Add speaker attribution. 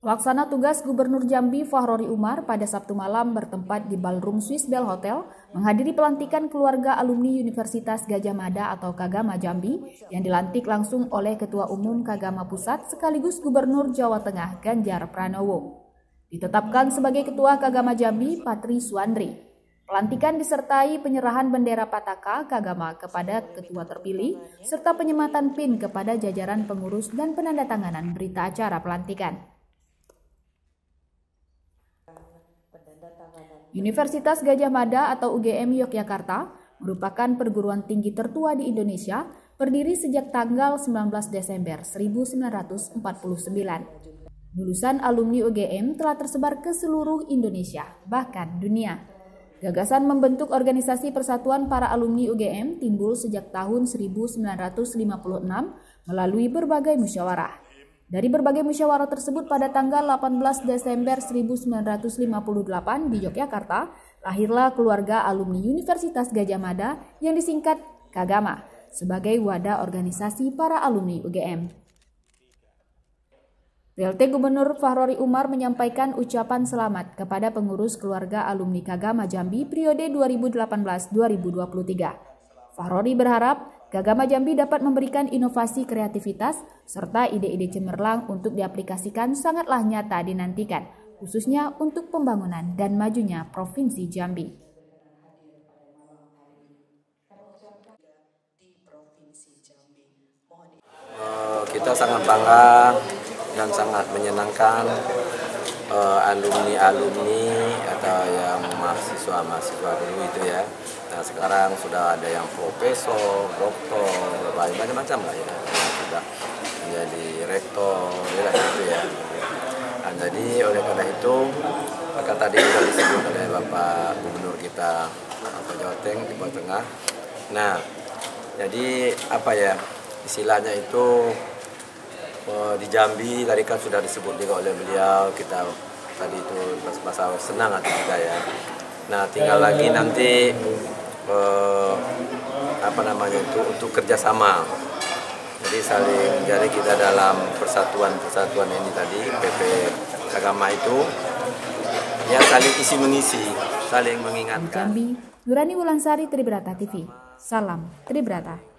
Speaker 1: Pelaksana tugas Gubernur Jambi Fahrori Umar pada Sabtu malam bertempat di Ballroom Swiss Bell Hotel menghadiri pelantikan keluarga alumni Universitas Gajah Mada atau Kagama Jambi yang dilantik langsung oleh Ketua Umum Kagama Pusat sekaligus Gubernur Jawa Tengah Ganjar Pranowo. Ditetapkan sebagai Ketua Kagama Jambi Patri Suandri. Pelantikan disertai penyerahan bendera Pataka Kagama kepada ketua terpilih serta penyematan PIN kepada jajaran pengurus dan penandatanganan berita acara pelantikan. Universitas Gajah Mada atau UGM Yogyakarta merupakan perguruan tinggi tertua di Indonesia, berdiri sejak tanggal 19 Desember 1949. Lulusan alumni UGM telah tersebar ke seluruh Indonesia, bahkan dunia. Gagasan membentuk organisasi Persatuan Para Alumni UGM timbul sejak tahun 1956 melalui berbagai musyawarah. Dari berbagai musyawarah tersebut pada tanggal 18 Desember 1958 di Yogyakarta, lahirlah keluarga alumni Universitas Gajah Mada yang disingkat Kagama sebagai wadah organisasi para alumni UGM. PLT Gubernur Fahrori Umar menyampaikan ucapan selamat kepada pengurus keluarga alumni Kagama Jambi periode 2018-2023. Fahrori berharap Gagama Jambi dapat memberikan inovasi kreativitas serta ide-ide cemerlang untuk diaplikasikan sangatlah nyata dinantikan, khususnya untuk pembangunan dan majunya Provinsi Jambi.
Speaker 2: Eh, kita sangat bangga dan sangat menyenangkan eh, alumni-alumni atau yang mahasiswa-mahasiswa dulu itu ya Nah sekarang sudah ada yang profesor, doktor, banyak macam lah ya. Sudah menjadi rektor, ya gitu ya. Nah, jadi oleh karena itu, maka tadi sudah disebut oleh Bapak Gubernur kita, Bapak Jawa Tengah, di Jawa Tengah. Nah, jadi apa ya, istilahnya itu di Jambi tadi kan sudah disebut juga oleh beliau, kita tadi itu bahasa senang hati kita ya. Nah, tinggal lagi nanti eh, apa namanya itu untuk kerjasama. Jadi saling jadi kita dalam persatuan-persatuan ini tadi PP agama itu ya saling isi mengisi, saling mengingatkan.
Speaker 1: Jambi, Nurani Wulansari Tribrata TV. Salam Tribrata.